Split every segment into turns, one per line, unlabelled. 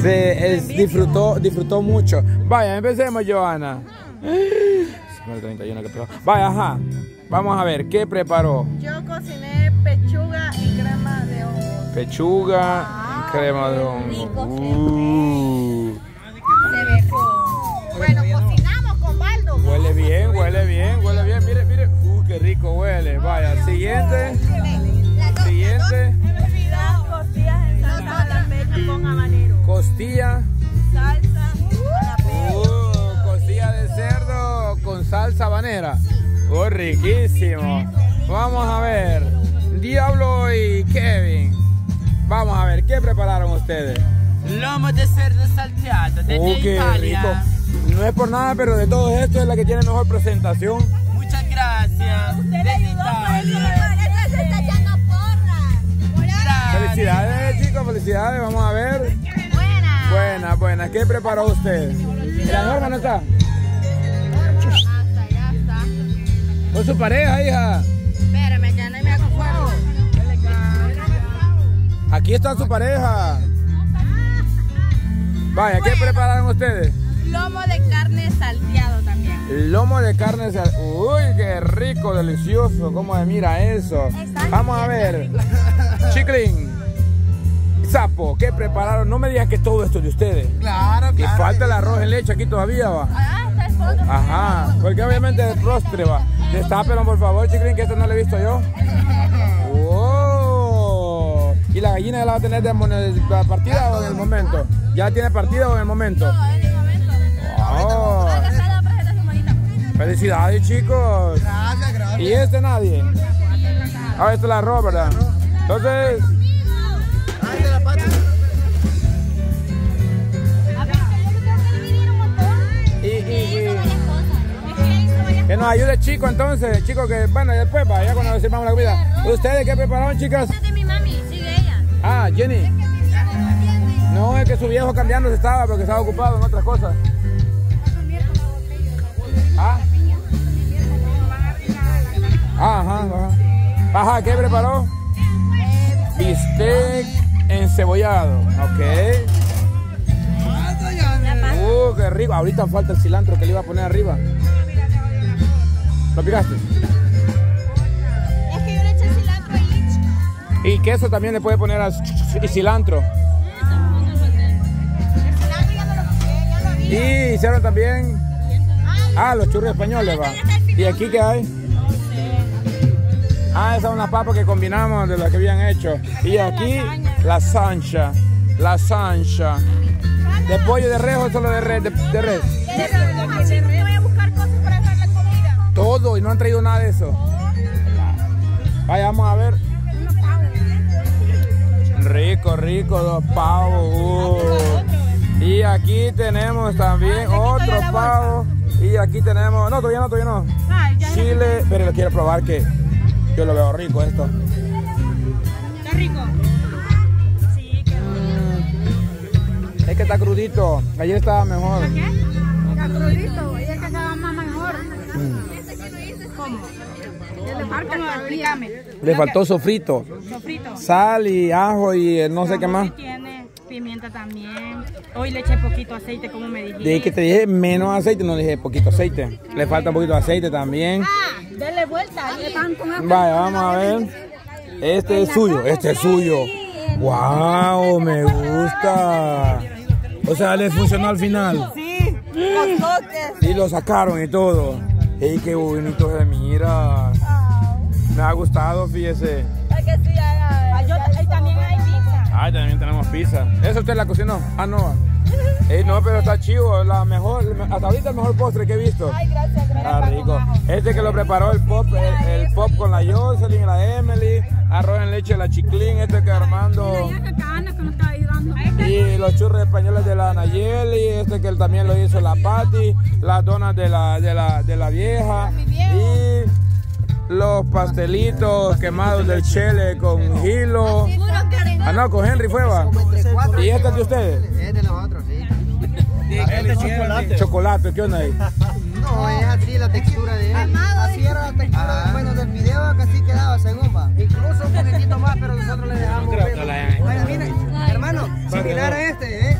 Se es- disfrutó, disfrutó mucho. Vaya, empecemos, Joana. 31 que preparó. Vaya, ajá. Vamos a ver, ¿qué preparó?
Yo cociné pechuga y crema de hongo.
Pechuga y crema de hongo. Uh,
Bueno, cocinamos con Baldo.
huele bien, huele bien, huele bien. Mire, mire. Uh, qué rico huele. Vaya, siguiente. Siguiente. Costilla.
Salsa.
Uh, costilla de cerdo con salsa habanera. Oh, riquísimo. Vamos a ver. Diablo y Kevin. Vamos a ver, ¿qué prepararon ustedes?
Lomo de cerdo salteado desde
Oh, qué
Italia.
rico. No es por nada, pero de todo esto es la que tiene mejor presentación.
Muchas gracias. Desde Italia. Gracias.
Felicidades, chicos, felicidades. Vamos a ver.
Buena.
Buena. ¿Qué preparó usted? ¿La norma no está? Con su pareja, hija.
Espérame, ya no me.
Aquí está su pareja. Vaya, ¿qué prepararon ustedes?
Lomo de carne salteado también.
Lomo de carne. sal- Uy, qué rico, delicioso. ¿Cómo se mira eso? Vamos a ver. Chiclin. Sapo, ¿qué prepararon? No me digan que todo esto es de ustedes.
Claro,
Que
claro.
falta el arroz en leche aquí todavía va.
Ah, está el fondo.
Ajá, porque obviamente es rostre va. Destápelo por favor, Chiclin, que esto no lo he visto yo. ¡Wow! ¿Y la gallina ya la va a tener de partida o en el momento? ¿Ya tiene partida o en el momento?
En el momento.
Felicidades chicos.
Gracias, gracias.
¿Y este nadie? Ah, esta es la arroz, ¿verdad? Entonces,
que
nos ayude chico entonces, chico que, bueno, después va, ya cuando sirvamos la comida. ¿Ustedes qué prepararon, chicas?
cosas de mi mami. Sigue ella.
Ah, Jenny. No, es que su viejo cambiándose estaba porque estaba ocupado en otras cosas. Ah. Ajá, ajá. Ajá, ¿qué preparó? Bistec encebollado. Ok. Uh, qué rico. Ahorita falta el cilantro que le iba a poner arriba. ¿Lo picaste?
Es que yo le eché cilantro y
Y queso también le puede poner a- y cilantro.
El cilantro ya no lo puse, ya lo había.
Y hicieron también. Ah, los churros españoles, va. ¿Y aquí qué hay? Ah, esas son las papas que combinamos de las que habían hecho. Y aquí la sancha. La sancha. ¿De pollo, de res o solo de res? De, de res. Todo y no han traído nada de eso. Vaya, vamos a ver. Rico, rico, dos pavos. uh. Y aquí tenemos también otro pavo. Y aquí tenemos. No, todavía no, todavía no. Chile, pero lo quiero probar que yo lo veo rico esto.
Está rico. Sí, qué
Es que está crudito. Ayer estaba mejor.
Está crudito,
Le faltó sofrito.
Sofrito.
Sal y ajo y eh, no sé qué más.
Tiene pimienta también. Hoy le eché poquito aceite, como me dijiste.
Dije que te dije menos aceite, no dije poquito aceite. Le falta un poquito de aceite también.
Ah, dele vuelta. Y pan con
Vaya, vamos a ver. Este es suyo, este es suyo. Wow, me gusta. O sea, le funcionó al final.
Sí, los toques.
Y lo sacaron y todo. ¡Ey, qué bonito se mira! Me ha gustado, fíjese.
Es que sí, ay, ahí también hay pizza.
Ah, también tenemos pizza. ¿Eso usted la cocinó? Ah, no. Ey, no, pero está chivo. La mejor, hasta ahorita el mejor postre que he visto.
Ay, gracias, gracias.
Está rico. Este que lo preparó el pop, el, el pop con la Jocelyn y la Emily, arroz en leche la Chiclín, este que Armando. Y los churros españoles de la Nayeli, este que él también lo hizo la Patty, las donas de la, de la, de la vieja y los pastelitos quemados del chele con hilo. Ah, no, con Henry fue, va. ¿Y este es de ustedes?
Es de nosotros, sí.
Este es chocolate.
Chocolate, ¿qué onda ahí?
No, es así la textura de él. Así era la textura, bueno, del video que así quedaba, según va. Incluso un poquitito más, pero nosotros le dejamos. Bueno, mire, hermano, similar a este, ¿eh?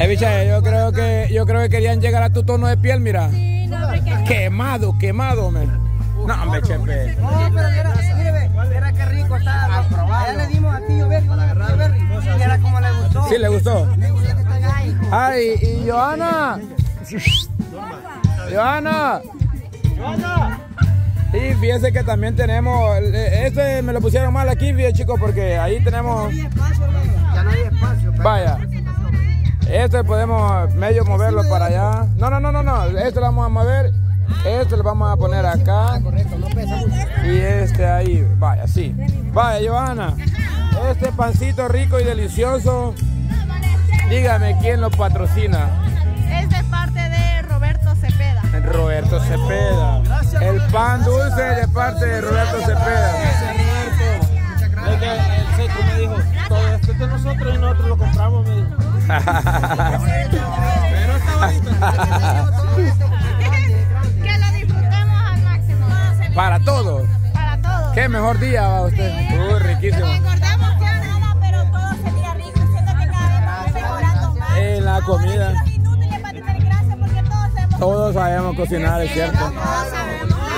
Eh, bicha, yo creo que yo creo que querían llegar a tu tono de piel, mira.
Sí, no,
Quemado, quemado, me. No, hombre, chepe.
No, pero era, mire, era que rico estaba. Allá le dimos a Tío Berry, Tío Berry, y era como le gustó.
Sí, le gustó.
Le gustó que está ahí.
Ay, y Joana. Joana. Y fíjense que también tenemos, este me lo pusieron mal aquí, fíjense chicos, porque ahí tenemos,
No hay espacio, hermano. Ya no hay espacio. pero-
vaya, este podemos medio moverlo para allá. No, no, no, no, no, este lo vamos a mover, este lo vamos a poner acá
Correcto, no pesa mucho.
y este ahí, vaya, sí. Vaya, Joana, este pancito rico y delicioso, dígame quién lo patrocina.
es de parte de Roberto Cepeda.
Roberto Cepeda. El pan dulce de parte de Roberto Cepeda.
Es que el seco me dijo, todo esto es de nosotros y nosotros lo compramos, me dijo. Pero está bonito.
Para todos.
Para todos.
Qué mejor día va usted. Uy, riquísimo.
Recordemos que nada, pero todo se mira rico. Siento que cada vez vamos mejorando más.
En la comida.
Los inútiles para tener gracia porque todos sabemos.
Todos sabemos cocinar, es cierto.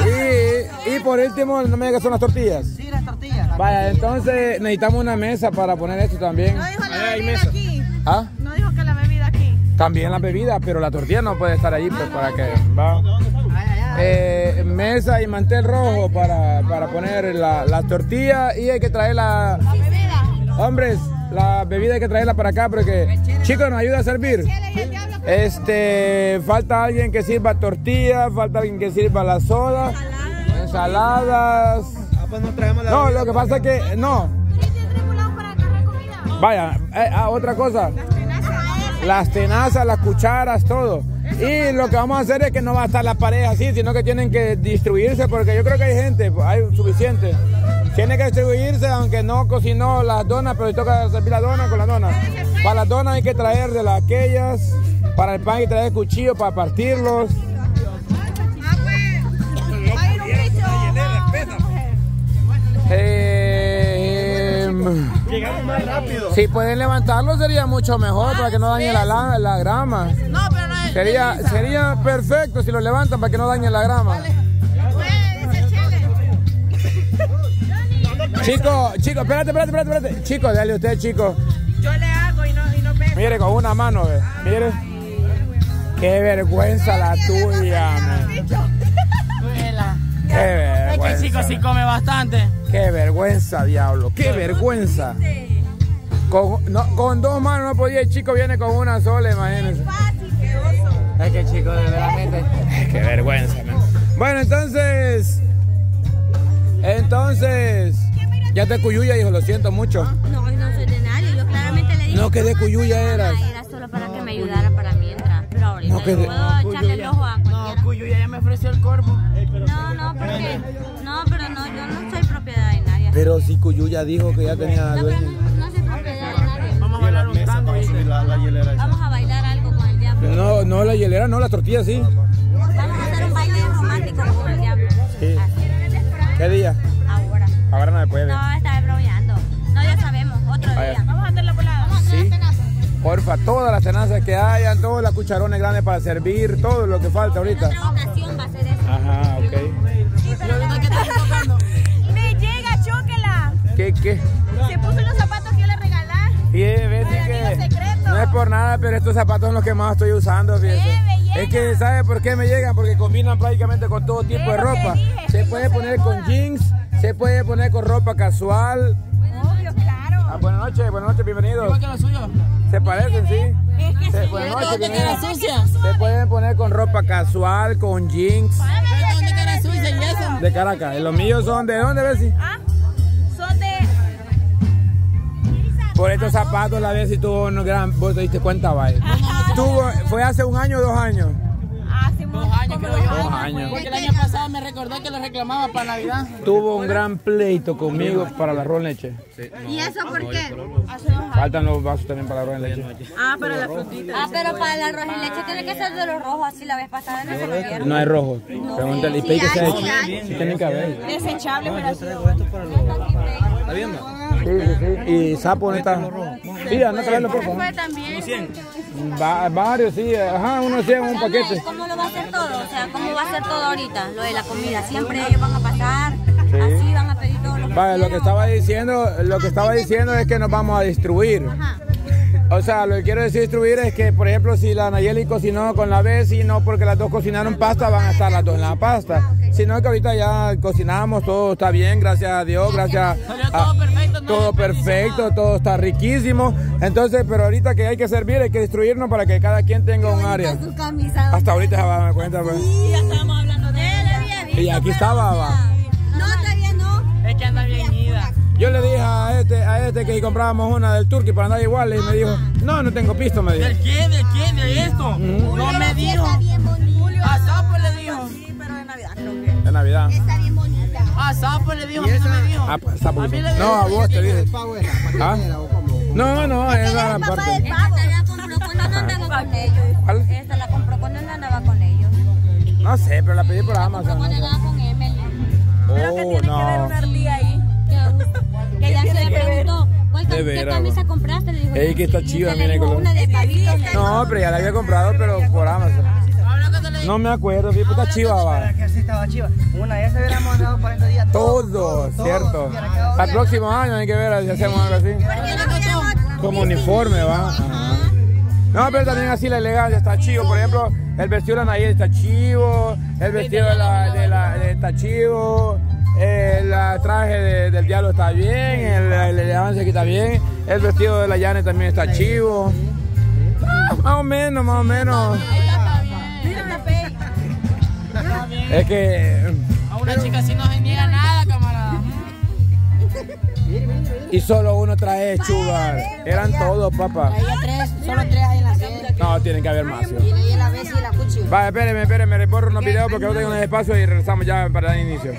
Y, y por último, no me digas que son las tortillas.
Sí, las tortillas.
Vaya, entonces necesitamos una mesa para poner esto también.
No dijo la
Ahí
bebida
mesa.
aquí.
¿Ah?
No dijo que la bebida aquí.
También la bebida, pero la tortilla no puede estar allí pues, para que va. Eh, mesa y mantel rojo para, para poner la, la tortilla y hay que traer la,
La bebida.
Hombres, la bebida hay que traerla para acá porque chicos nos ayuda a servir. Este, falta alguien que sirva tortilla, falta alguien que sirva la soda, ensaladas.
Ah, pues nos traemos la
No, lo que pasa es que no. Vaya, eh, ah, otra cosa,
Tenazas.
las tenazas, las cucharas, todo. Y lo que vamos a hacer es que no va a estar la pared así, sino que tienen que distribuirse porque yo creo que hay gente, hay suficiente. Tiene que distribuirse, aunque no cocinó las donas, pero le toca servir la dona con la dona. Para las donas hay que traer de las aquellas, para el pan hay que traer cuchillo para partirlos.
Ah.
Eh,
Llegamos más rápido.
si pueden levantarlo sería mucho mejor para que no dañe la, la, la grama.
No.
Sería, sería perfecto si lo levantan para que no dañe la grama.
Pues, dice Chele.
Chico, chico, espérate, espérate, espérate, espérate. Chico, dale usted, chico.
Yo le hago y no, y no pesa.
Mire, con una mano, ve. Mire. Qué vergüenza la tuya, man. Qué
Es que el chico
vergüenza.
sí come bastante.
Qué vergüenza, diablo. Qué vergüenza. Con, no, con dos manos no podía, el chico viene con una sola, imagínense.
Es que el chico de veramente.
Qué vergüenza, man. Bueno, entonces. Entonces. Ya te cuyuya, hijo, lo siento mucho.
No, no soy de nadie. Yo claramente le dije.
No, que de cuyuya eras.
Ah, Era solo para que me ayudara para mientras. Pero ahorita
No, que de-
puedo echarle el ojo a
No,
cualquiera.
Cuyo ya me ofreció el corvo.
No, no, porque. No, pero no, yo no soy propiedad de nadie.
Pero si Cuyuya dijo que ya tenía
No, pero no, no soy propiedad de nadie.
Vamos a bailar un tango, ¿viste?
La, la hielera esa.
Vamos a
No, no la hielera, no, la tortilla sí.
Vamos a hacer un baile romántico con el diablo.
Sí. ¿Qué día?
Ahora.
Ahora no me puede.
No, está bromeando. No, ya sabemos. Otro día.
Vamos a hacer la volada. Vamos a hacer
Sí.
la tenaza.
Porfa, todas las tenazas que hayan, todos los cucharones grandes para servir, todo lo que falta
En
ahorita.
otra ocasión va a ser eso.
Ajá, ok.
Me llega, chóquela.
¿Qué, qué?
Se puso los zapatos que yo le regalé.
Y es
Para
que
amigos secretos.
No es por nada, pero estos zapatos son los que más estoy usando, fíjese.
Me llegan.
Es que, ¿sabe por qué me llegan? Porque combinan prácticamente con todo tipo de
que
ropa.
dije,
Se
que
puede poner
de
con jeans, se puede poner con ropa casual.
Obvio, claro.
Ah, buenas noches, buenas noches, bienvenidos.
Igual que lo suyo.
Se parecen, sí.
Es que
Se-
sí.
buenas noches,
¿dónde cara
bienvenidos.
sucia?
Se pueden poner con ropa casual, con jeans.
Pero ¿dónde cara sucia y eso?
De Caracas. Y los míos son de dónde, Bessie?
Ah,
Por estos zapatos, la Bessie tuvo un gran. Vos te diste cuenta, vaya. Tuvo, fue hace un año o dos años.
Hace
Dos años creo yo.
Dos años.
Porque el año pasado me recordó que lo reclamaba para Navidad.
Tuvo un gran pleito conmigo para la arroz en leche.
¿Y eso por qué?
Faltan los vasos también para la arroz en leche.
Ah, para la frutita.
Ah, pero para el arroz y leche tiene que ser de los rojos, así la vez pasada no se lo dieron.
No hay rojo. Pregúntale. Y que sea
sí
hecho. Sí tienen que haber.
Desechable, pero así.
Sí, sí, sí. ¿Y sapo está? Sí, anda a traerlo, por favor.
Fue también.
Va- varios, sí. Ajá, unos 100, un paquete.
¿Cómo lo va a hacer todo? O sea, ¿cómo va a ser todo ahorita? Lo de la comida. Siempre ellos van a pasar, así van a pedir todo lo que
Vale, lo que
quieran.
estaba diciendo, lo que estaba diciendo es que nos vamos a distribuir. O sea, lo que quiero decir distribuir es que, por ejemplo, si la Nayeli cocinó con la Bessie, no porque las dos cocinaron pasta, van a estar las dos en la pasta. Sino que ahorita ya cocinamos, todo está bien, gracias a Dios, gracias
Salió
a...
todo perfecto, no
Todo
desperdició
perfecto, todo está riquísimo. Entonces, pero ahorita que hay que servir, hay que distribuirnos para que cada quien tenga un área.
Su camisa.
Hasta ahorita se va a dar cuenta, pues.
Y ya estábamos hablando de él, había visto,
Y aquí estaba,
no,
va.
No, todavía no.
Es que anda bien ida.
Yo le dije a este, a este que si comprábamos una del Turkey para andar igual, y me dijo, no, no tengo pisto, me dijo.
¿Del qué? ¿Del qué? ¿De esto? No me dijo.
Está bien bonita.
A Sapo le dijo.
De Navidad. Está bien bonita.
A Sapo le dijo, a mí no me dijo.
Ah, pues,
A mí le
No, a vos te dije.
Pavo era,
¿Ah? No, no, es la parte.
Esta la compró cuando no andaba con ellos.
¿Cuál?
Esta la compró cuando no andaba con ellos.
No sé, pero la pedí por
Compró
Amazon. no
andaba con Emily.
Oh, no.
ardilla ahí. Que ella se le preguntó, ¿cuál
De
cam- ¿qué camisa compraste? Le dijo.
Ey, que está
le
mira,
dijo
color.
Una de pavito.
No, pero ya la había comprado, pero por Amazon. No me acuerdo, vi puta chiva, va.
Para que así estaba chiva. Una de esas hubiéramos dado 40 días.
Todo, cierto. Al
bien.
próximo año hay que ver si hacemos algo así. Como uniforme, va. No, pero también así la elegancia está chivo. Por ejemplo, el vestido de la Nayeli está chivo, el vestido de la, de la de- está chivo, el ah, traje de- del diablo está bien, el, el elegancia aquí está bien, el vestido de la Yane también está chivo. Ah, Más o menos, más o menos. Es que
A una chica así no se niega nada, camarada.
y solo uno trae chugar. Eran todos, papá.
Tres, solo tres hay en la sede.
No, tienen que haber más. ¿sí?
Y la y la.
Vale, espérenme, espérenme, reporro unos videos porque no tengo un espacio y regresamos ya para dar inicio.